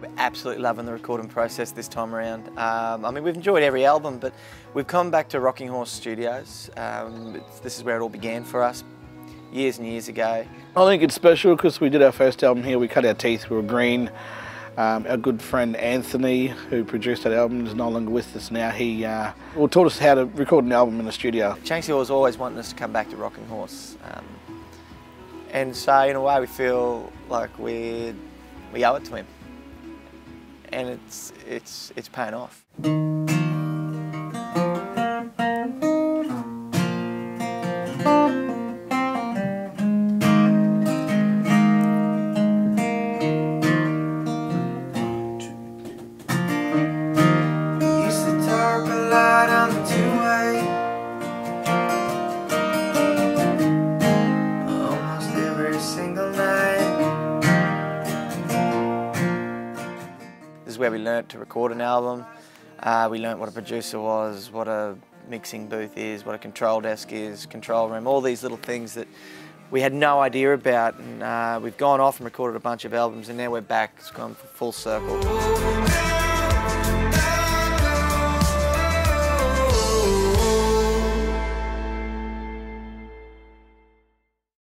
We're absolutely loving the recording process this time around. Um, I mean, we've enjoyed every album, but we've come back to Rockinghorse Studios. Um, this is where it all began for us, years and years ago. I think it's special because we did our first album here, we cut our teeth, we were green. Um, our good friend Anthony, who produced that album, is no longer with us now. He uh, well, taught us how to record an album in the studio. Chanksy was always wanting us to come back to Rockinghorse. Um, and so, in a way, we feel like we we owe it to him. And it's, it's, it's paying off. This is where we learnt to record an album. Uh, we learnt what a producer was, what a mixing booth is, what a control desk is, control room, all these little things that we had no idea about. And uh, we've gone off and recorded a bunch of albums, and now we're back. It's gone full circle.